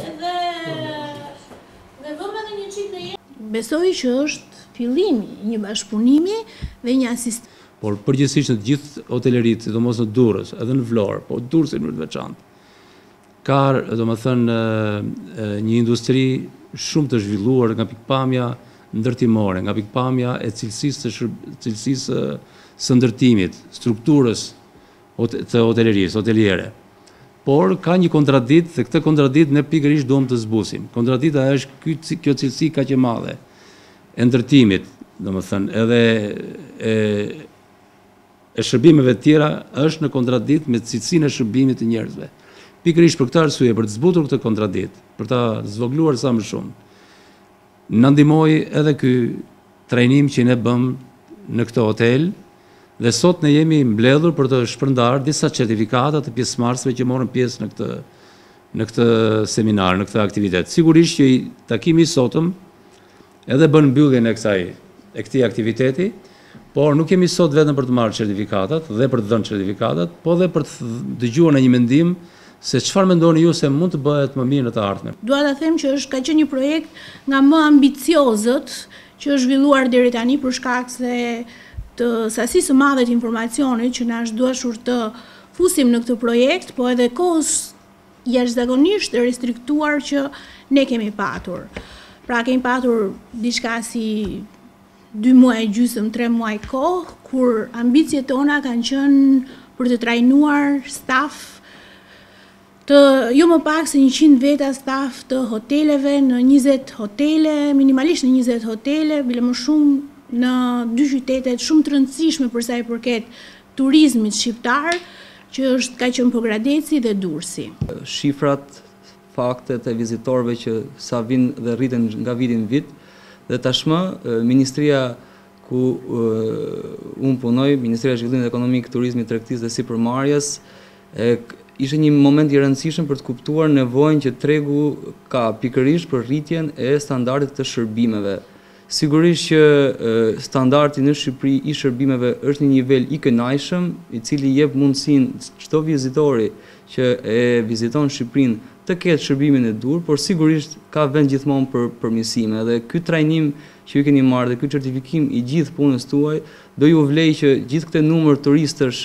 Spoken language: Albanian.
Edhe me vëmë edhe një çik në jetë. Besoj që është fillimi i një bashkëpunimi dhe një asistim. Por përgjithësisht në të gjithë hoteleritë, sidomos në Durrës, edhe në Vlorë, po Durrësi në mënyrë të veçantë, ka, domethënë, një industri shumë të zhvilluar nga pikëpamja ndërtimore, nga pikëpamja e cilësisë së ndërtimit, strukturës të hotelerisë, hoteliere. Por ka një kontradiktë dhe këtë kontradiktë ne pikërisht duam të zbusim. Kontradikta është ky kjo cilësi kaq e madhe e ndërtimit, domethënë edhe e e shërbimeve të tjera është në kontradiktë me cilësinë e shërbimit të njerëzve. Pikërisht për këtë arsye, për të zbutur këtë kontradiktë, për ta zvogëluar sa më shumë, Na ndihmoi edhe ky trajnim që ne bëmë në këtë hotel dhe sot ne jemi mbledhur për të shpërndarë disa certifikata të pjesëmarrësve që morën pjesë në këtë në këtë seminar, në këtë aktivitet. Sigurisht që takimi i sotëm edhe bën mbylljen e kësaj e këtij aktiviteti, Por nuk jemi sot vetëm për të marrë certifikatat dhe për të dhënë certifikatat, po dhe për të dëgjuar ndonjë mendim se çfarë mendoni ju se mund të bëhet më mirë në të ardhmen. Dua ta them që është ka qenë një projekt nga më ambiciozët që është zhvilluar deri tani për shkak se të sasisë së madhe të informacionit që na është duashur të fusim në këtë projekt, po edhe kohës jashtëzakonisht të restriktuar që ne kemi patur. Pra kemi patur diçka si Dy muaj e gjysmë, tre muaj kohë, kur ambiciet tona kanë qenë për të trajnuar staf të jo më pak se 100 veta staf të hoteleve në 20 hotele, minimalisht në 20 hotele, bile më shumë në dy qytetet shumë të rëndësishme për sa i përket turizmit shqiptar, që është ka qenë Pogradeci dhe Durrësi. Shifrat faktet e vizitorëve që sa vijnë dhe rriten nga viti në vit dhe tashmë ministria ku unë punoj, Ministria e Zhvillimit Ekonomik, Turizmit, Tregtisë dhe Sipërmarrjes, ishte një moment i rëndësishëm për të kuptuar nevojën që tregu ka pikërisht për rritjen e standardit të shërbimeve. Sigurisht që standardi në Shqipëri i shërbimeve është një nivel i kënaqshëm, i cili jep mundësinë çdo vizitori që e viziton Shqipërinë të ketë shërbimin e duhur, por sigurisht ka vend gjithmonë për përmirësime dhe ky trajnim që ju keni marrë dhe ky certifikim i gjithë punës tuaj do ju vlejë që gjithë këtë numër turistësh